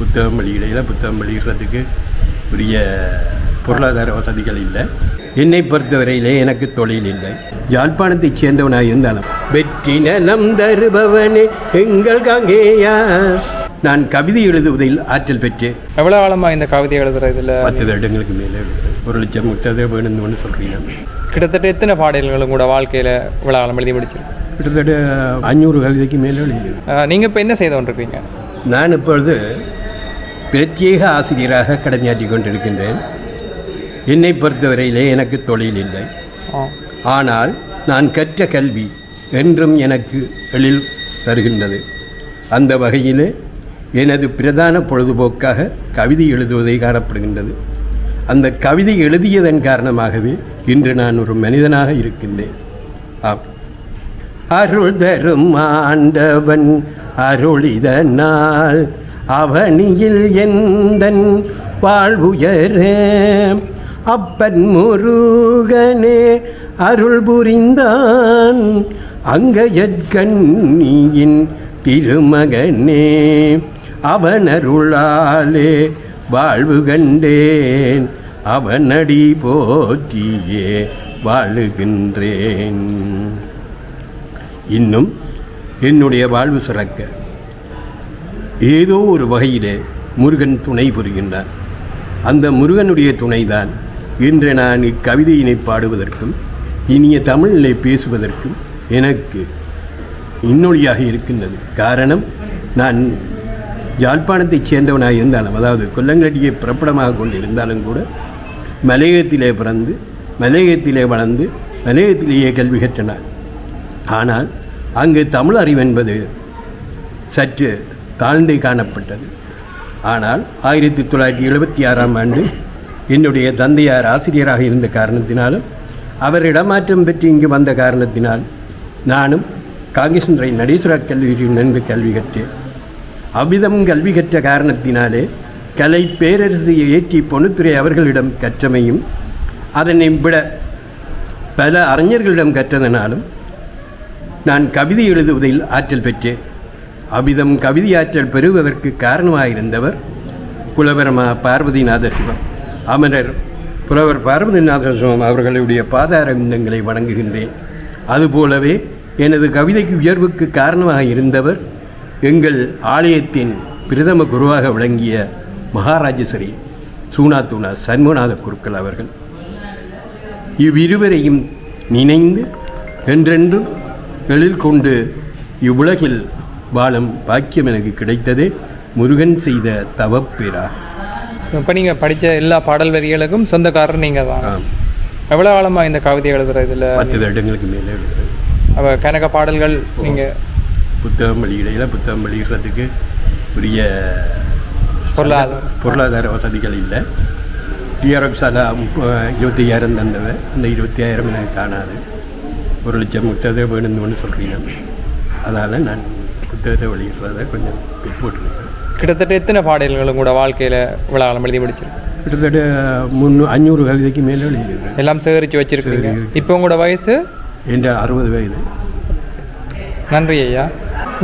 புத்தகம் வெளியிடையில் புத்தகம் வெளியிடுறதுக்கு உரிய பொருளாதார வசதிகள் இல்லை. என்னை பொறுத்தவரையிலே எனக்கு தொழில் இல்லை. யாழ்ப்பாணத்தைச் சேர்ந்தவனாக இருந்தாலும் வெற்றி நலம் தருபவனே எங்கள் காங்கேயா. நான் கவிதை எழுதுவதில் ஆற்றல் பெற்றேன் எவ்வளோ காலமாக இந்த கவிதை எழுதுறதுல பத்து வருடங்களுக்கு மேலே எழுதுறேன். ஒரு லட்சம் விட்டதே வேணும்னு சொல்கிறீங்க கிட்டத்தட்ட எத்தனை பாடல்களும் கூட வாழ்க்கையில் இவ்வளோ காலம் எழுதி முடிச்சிருக்கு? கிட்டத்தட்ட அஞ்சூறு கவிதைக்கு மேலே எழுதியிருக்கேன். நீங்கள் இப்போ என்ன செய்து கொண்டிருக்கீங்க? நான் இப்பொழுது பிரத்யேக ஆசிரியராக கடமையாற்றி கொண்டிருக்கின்றேன். என்னை பொறுத்தவரையிலே எனக்கு தொழில் இல்லை. ஆனால் நான் கற்ற கல்வி என்றும் எனக்கு எழில் தருகின்றது. அந்த வகையிலே எனது பிரதான பொழுதுபோக்காக கவிதை எழுதுவதை காணப்படுகின்றது. அந்த கவிதை எழுதியதன் காரணமாகவே இன்று நான் ஒரு மனிதனாக இருக்கின்றேன். ஆம். அருள் தரும் ஆண்டவன் அருளிதனால் அவனியில் எந்தன் வாழ்வுயரே? அப்பன் முருகனே அருள் புரிந்தான் அங்கயற்கண்ணியின் திருமகனே. அவனருளாலே வாழ்வு கண்டேன் அவனடி போற்றியே வாழுகின்றேன். இன்னும் என்னுடைய வாழ்வு சிறக்க ஏதோ ஒரு வகையிலே முருகன் துணை புரிகின்றான் அந்த முருகனுடைய துணைதான் இன்று நான் இக்கவிதையினை பாடுவதற்கும் இனிய தமிழிலே பேசுவதற்கும் எனக்கு இன்னொழியாக இருக்கின்றது. காரணம் நான் யாழ்ப்பாணத்தைச் சேர்ந்தவனாக இருந்தாலும் அதாவது கொல்லங்கட்டியை பிறப்பிடமாக கொண்டிருந்தாலும் கூட மலையகத்திலே பிறந்து மலையகத்திலே வளர்ந்து மலையகத்திலேயே கல்வி கற்றனான். ஆனால் அங்கு தமிழ் அறிவு என்பது சற்று தாழ்ந்து காணப்பட்டது. ஆனால் ஆயிரத்தி தொள்ளாயிரத்தி எழுபத்தி ஆறாம் ஆண்டு என்னுடைய தந்தையார் ஆசிரியராக இருந்த காரணத்தினாலும் அவர் இடமாற்றம் பெற்று இங்கு வந்த காரணத்தினால் நானும் காங்கிசுந்தரை நடேஸ்வர கல்லூரியில் நின்று கல்வி கற்றேன் அவ்விதம் கல்வி கற்ற காரணத்தினாலே கலை பேரரசியை ஏற்றி பொனுத்துறை அவர்களிடம் கற்றமையும் அதனை விட பல அறிஞர்களிடம் கற்றதனாலும் நான் கவிதை எழுதுவதில் ஆற்றல் பெற்றேன். அவ்விதம் கவிதையாற்றல் பெறுவதற்கு காரணமாக இருந்தவர் புலவரமா பார்வதிநாத சிவம். அமரர் புலவர் பார்வதிநாத சிவம் அவர்களுடைய பாதாரங்களை வணங்குகின்றேன். அதுபோலவே எனது கவிதைக்கு உயர்வுக்கு காரணமாக இருந்தவர் எங்கள் ஆலயத்தின் பிரதம குருவாக விளங்கிய மகாராஜஸ்ரீ சூனா தூணா சண்முகநாத குருக்கள் அவர்கள். இவ்விருவரையும் நினைந்து என்றென்றும் எழில் கொண்டு இவ்வுலகில் வாழும் பாக்கியம் எனக்கு கிடைத்ததே. முருகன் செய்த தவப்பேராகும் இப்போ நீங்கள் படித்த எல்லா பாடல் வரிகளுக்கும் சொந்தக்காரர் நீங்கள் தான். எவ்வளோ காலமாக இந்த கவிதை எழுதுறதுல பத்து வருடங்களுக்கு மேலே எழுதுறேன். அவ கணக்க பாடல்கள் நீங்கள் புத்தகம் வெளியிடையில் புத்தகம் வெளியிடுறதுக்கு உரிய பொருளாதார பொருளாதார வசதிகள் இல்லை. டிஆர்எஃப் சாலா இருபத்தி ஐயாயிரம் தந்தவ. அந்த இருபத்தி ஆயிரம் எனக்கு காணாது ஒரு லட்சம் விட்டதே வேணும்னு சொல்கிறீங்க அதனால் நான் புத்தகத்தை வெளியிடுறத கொஞ்சம் பிற்போட்டிருக்கேன் கிட்டத்தட்ட எத்தனை பாடல்களும் கூட வாழ்க்கையில் இவ்வளோ காலம் எழுதி முடிச்சிருக்கு? கிட்டத்தட்ட முன்னூ அஞ்சூறு கவிதைக்கு மேலே எழுதியிருக்கிறேன். எல்லாம் சேகரித்து வச்சிருக்கீங்க இப்போ உங்களோட வயசு? என்ற அறுபது வயது. நன்றி ஐயா.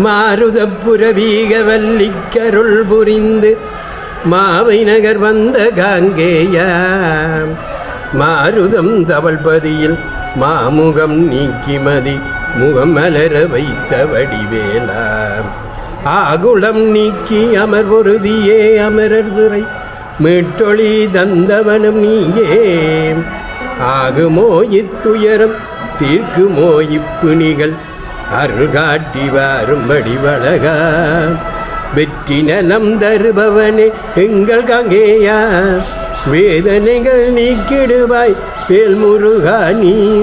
மாருதப்புரவீக வல்லிக்கருள் புரிந்து மாவை நகர் வந்த காங்கேயா. மாருதம் தவழ்பதியில் மாமுகம் நீக்கிமதி முகம் மலர வைத்த வடிவேலா. ஆகுளம் நீக்கி அமர் பொருதியே அமரர் சிறை மீட்டொளி தந்தவனும் நீயே. ஆகுமோ இத்துயரம் தீர்க்குமோ இப்புணிகள் அருள் காட்டி வாரும்படி வளகா வெற்றி நலம் தருபவனே எங்கள் கங்கேயா. வேதனைகள் நீக்கிடுவாய் வேல் முருகா நீ.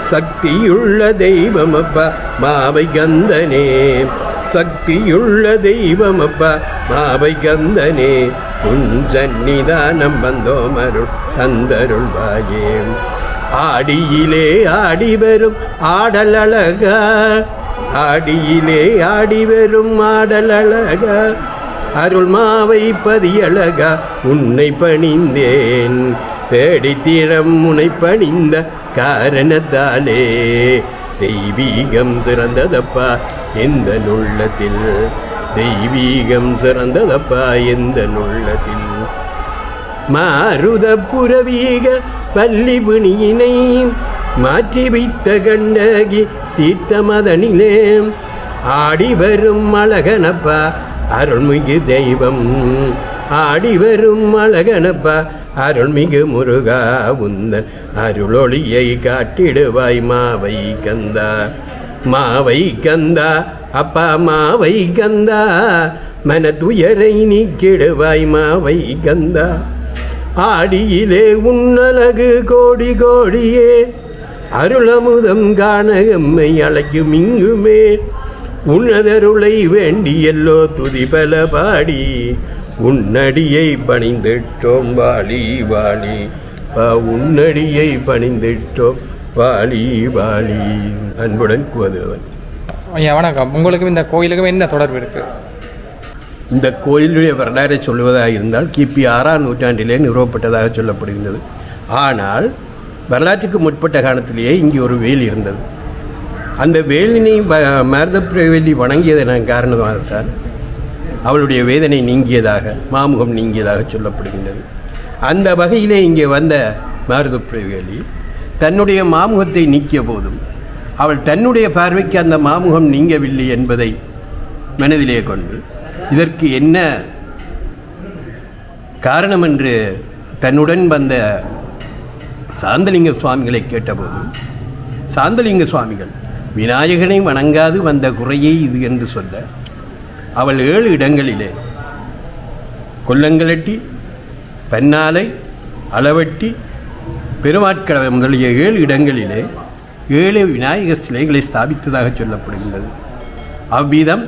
சக்தியுள்ள தெய்வம் அப்பா மாவை கந்தனே. சக்தியுள்ள தெய்வம் அப்பா மாவை கந்தனே. உன் சன்னிதானம் வந்தோம் அருள் தந்தருள் வாயேன் ஆடியிலே ஆடி வரும் ஆடல் அழகா. ஆடியிலே ஆடி வரும் ஆடல் அழகா. அருள் மாவை பதியழகா உன்னை பணிந்தேன். தேடித்திரம் உனை பணிந்த காரணத்தாலே. தெய்வீகம் சிறந்ததப்பா எந்த நுள்ளத்தில் தெய்வீகம் சிறந்ததப்பா எந்த நுள்ளத்தில் மாருத புறவீக பள்ளி பிணியினை மாற்றி வைத்த கண்டகி தீர்த்த மதனிலே ஆடி வரும் அழகனப்பா அருள்மிகு தெய்வம். ஆடி வரும் அழகனப்பா அருள்மிகு முருகா உந்தன் அருளொளியை காட்டிடுவாய் மாவை கந்தா. மாவை கந்தா அப்பா மாவை கந்தா மனதுயரை நீக்கிடுவாய் மாவை கந்தா. ஆடியிலே உன்னலகு கோடி கோடியே அருளமுதம் காண எம்மை அழைக்கும் இங்குமே. உன்னதருளை வேண்டியல்லோ துதிபல பாடி உன்னடியை பணிந்திட்டோம் வாழி பா உன்னடியை பணிந்திட்டோம் வாழி வாழி அன்புடன் குவதவன். ஐயா வணக்கம். உங்களுக்கும் இந்த கோயிலுக்கும் என்ன தொடர்பு இருக்கு? இந்த கோயிலுடைய வரலாறை சொல்லுவதாக இருந்தால் கிபி ஆறாம் நூற்றாண்டிலே நிறுவப்பட்டதாக சொல்லப்படுகின்றது. ஆனால் வரலாற்றுக்கு முற்பட்ட காலத்திலேயே இங்கே ஒரு வேல் இருந்தது. அந்த வேலினை மருதப்பிரவேலி வணங்கியதன் காரணமாகத்தான் அவளுடைய வேதனை நீங்கியதாக மாமுகம் நீங்கியதாக சொல்லப்படுகின்றது. அந்த வகையிலே இங்கே வந்த மாருதப்பிரவேலி தன்னுடைய மாமுகத்தை நீக்கிய போதும் அவள் தன்னுடைய பார்வைக்கு அந்த மாமுகம் நீங்கவில்லை என்பதை மனதிலே கொண்டு இதற்கு என்ன காரணம் என்று தன்னுடன் வந்த சாந்தலிங்க சுவாமிகளை கேட்டபோது சாந்தலிங்க சுவாமிகள் விநாயகனை வணங்காது வந்த குறையே இது என்று சொல்ல அவள் ஏழு இடங்களிலே கொல்லங்களட்டி பன்னாலை அளவட்டி பெருமாட்கடவை முதலிய ஏழு இடங்களிலே ஏழு விநாயகர் சிலைகளை ஸ்தாபித்ததாக சொல்லப்படுகின்றது. அவ்விதம்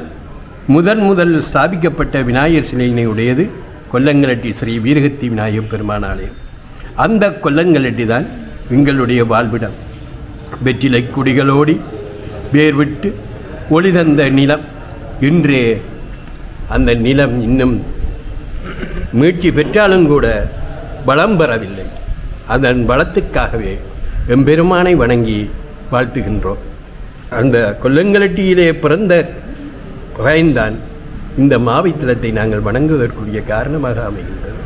முதன் முதல் ஸ்தாபிக்கப்பட்ட விநாயகர் சிலையினை உடையது கொல்லங்கலட்டி ஸ்ரீ வீரகத்தி விநாயகர் பெருமான் ஆலயம் அந்த கொல்லங்கலட்டி தான் எங்களுடைய வாழ்விடம். வெற்றிலை குடிகளோடி வேர் விட்டு ஒளி தந்த நிலம் இன்று அந்த நிலம் இன்னும் மீட்சி பெற்றாலும் கூட பலம் பெறவில்லை. அதன் பலத்துக்காகவே எம்பெருமானை வணங்கி வாழ்த்துகின்றோம். அந்த கொல்லங்கலட்டியிலே பிறந்த பயன்தான் இந்த மாவைத்தலத்தை நாங்கள் வணங்குவதற்குரிய காரணமாக அமைகின்றது.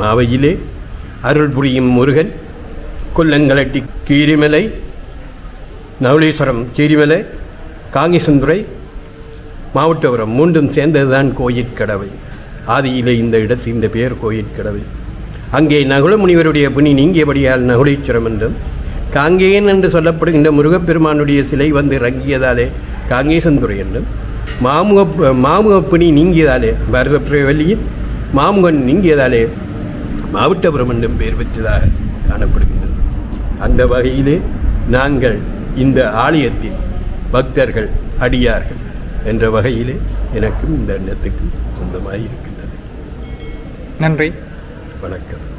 மாவையிலே அருள் புரியும் முருகன் கொல்லங்கலட்டி கீரிமலை நவலீஸ்வரம் கீரிவலை காங்கிசந்துறை மாவட்டபுரம் மூன்றும் சேர்ந்ததுதான் கோயிற்கடவை ஆதியிலே இந்த இடத்து இந்த பெயர் கோயிற்கடவை அங்கே நகுல முனிவருடைய புனி நீங்கியபடியால் நகுலீஸ்வரம் என்றும் காங்கேயன் என்று சொல்லப்படுகின்ற முருகப்பெருமானுடைய சிலை வந்து இறங்கியதாலே காங்கேசந்துறை என்றும் மாமுக மாமுகப்பிணி நீங்கியதாலே பரதப்பிரவல்லியில் மாமுகன் நீங்கியதாலே மாவட்டபுரம் என்றும் பெயர் பெற்றதாக காணப்படுகின்றது. அந்த வகையிலே நாங்கள் இந்த ஆலயத்தின் பக்தர்கள் அடியார்கள் என்ற வகையிலே எனக்கும் இந்த எண்ணத்துக்கும் சொந்தமாக இருக்கின்றது. நன்றி. வணக்கம்.